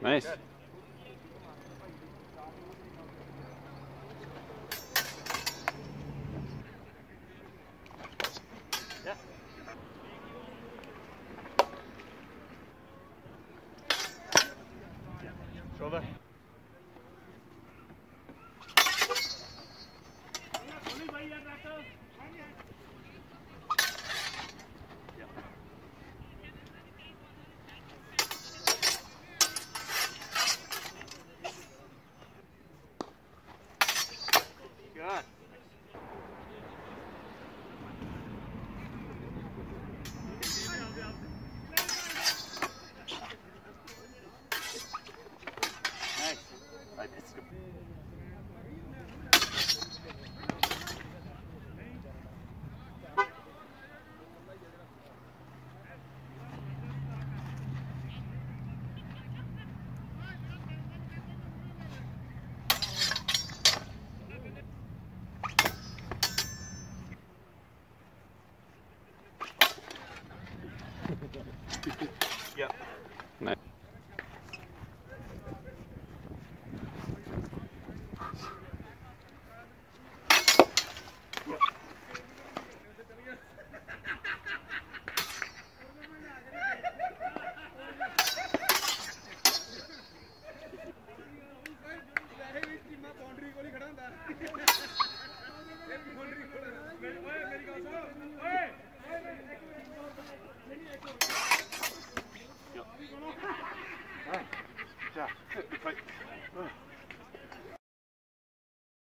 Nice. Good. Shoulder. Good. yeah. Nice. Yeah. kut.